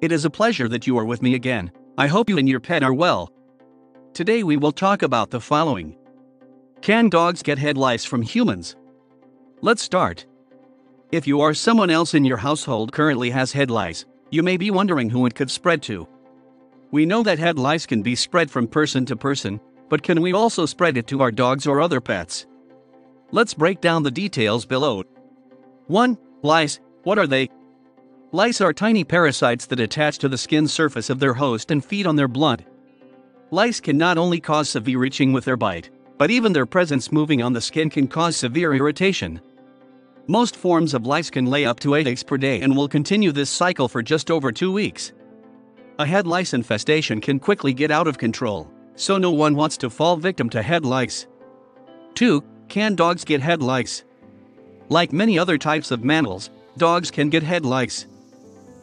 It is a pleasure that you are with me again. I hope you and your pet are well. Today we will talk about the following Can dogs get head lice from humans? Let's start. If you or someone else in your household currently has head lice, you may be wondering who it could spread to. We know that head lice can be spread from person to person, but can we also spread it to our dogs or other pets? Let's break down the details below. 1. Lice. What are they? Lice are tiny parasites that attach to the skin surface of their host and feed on their blood. Lice can not only cause severe itching with their bite, but even their presence moving on the skin can cause severe irritation. Most forms of lice can lay up to 8 eggs per day and will continue this cycle for just over 2 weeks. A head lice infestation can quickly get out of control, so no one wants to fall victim to head lice. 2. Can dogs get head lice? Like many other types of mammals, dogs can get head lice.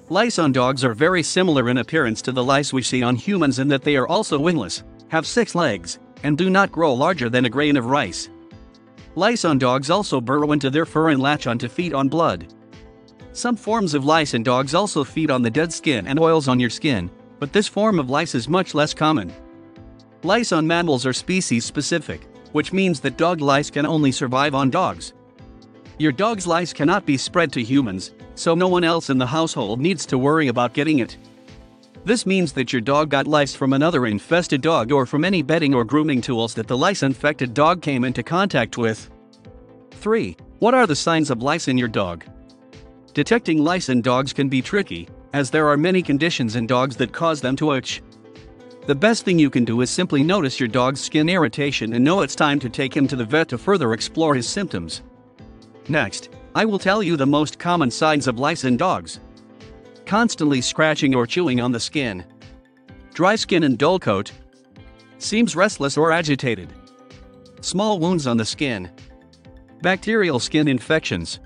Lice on dogs are very similar in appearance to the lice we see on humans in that they are also wingless, have six legs, and do not grow larger than a grain of rice. Lice on dogs also burrow into their fur and latch on to feed on blood. Some forms of lice in dogs also feed on the dead skin and oils on your skin, but this form of lice is much less common. Lice on mammals are species specific, which means that dog lice can only survive on dogs. Your dog's lice cannot be spread to humans, so no one else in the household needs to worry about getting it. This means that your dog got lice from another infested dog or from any bedding or grooming tools that the lice infected dog came into contact with. 3. What are the signs of lice in your dog? Detecting lice in dogs can be tricky, as there are many conditions in dogs that cause them to itch. The best thing you can do is simply notice your dog's skin irritation and know it's time to take him to the vet to further explore his symptoms. Next, I will tell you the most common signs of lice in dogs. Constantly scratching or chewing on the skin. Dry skin and dull coat. Seems restless or agitated. Small wounds on the skin. Bacterial skin infections.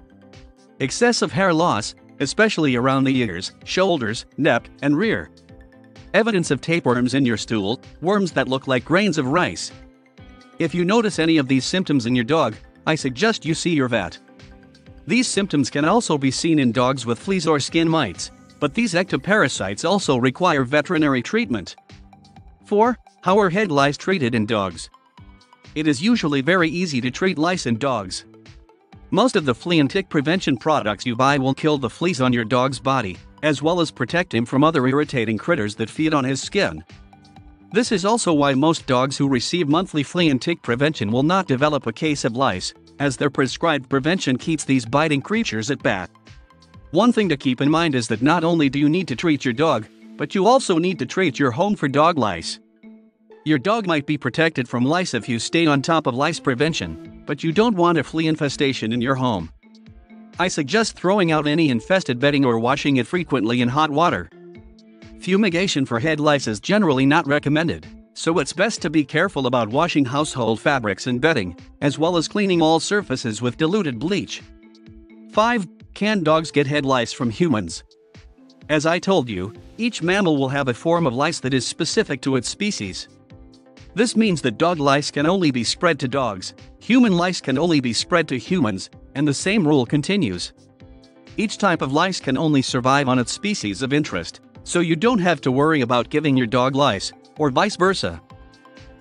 Excessive hair loss, especially around the ears, shoulders, neck, and rear. Evidence of tapeworms in your stool, worms that look like grains of rice. If you notice any of these symptoms in your dog, I suggest you see your vet. These symptoms can also be seen in dogs with fleas or skin mites, but these ectoparasites also require veterinary treatment. 4. How are head lice treated in dogs? It is usually very easy to treat lice in dogs. Most of the flea and tick prevention products you buy will kill the fleas on your dog's body, as well as protect him from other irritating critters that feed on his skin. This is also why most dogs who receive monthly flea and tick prevention will not develop a case of lice, as their prescribed prevention keeps these biting creatures at bay. One thing to keep in mind is that not only do you need to treat your dog, but you also need to treat your home for dog lice. Your dog might be protected from lice if you stay on top of lice prevention, but you don't want a flea infestation in your home. I suggest throwing out any infested bedding or washing it frequently in hot water. Fumigation for head lice is generally not recommended so it's best to be careful about washing household fabrics and bedding, as well as cleaning all surfaces with diluted bleach. 5. Can dogs get head lice from humans? As I told you, each mammal will have a form of lice that is specific to its species. This means that dog lice can only be spread to dogs, human lice can only be spread to humans, and the same rule continues. Each type of lice can only survive on its species of interest, so you don't have to worry about giving your dog lice, or vice versa.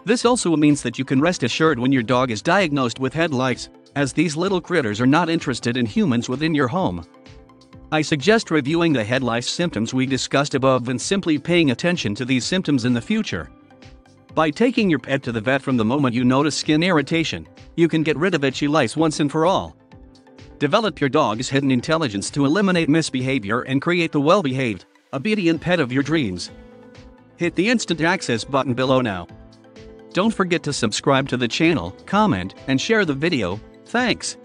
This also means that you can rest assured when your dog is diagnosed with head lice, as these little critters are not interested in humans within your home. I suggest reviewing the head lice symptoms we discussed above and simply paying attention to these symptoms in the future. By taking your pet to the vet from the moment you notice skin irritation, you can get rid of itchy lice once and for all. Develop your dog's hidden intelligence to eliminate misbehavior and create the well behaved, obedient pet of your dreams. Hit the instant access button below now. Don't forget to subscribe to the channel, comment, and share the video. Thanks.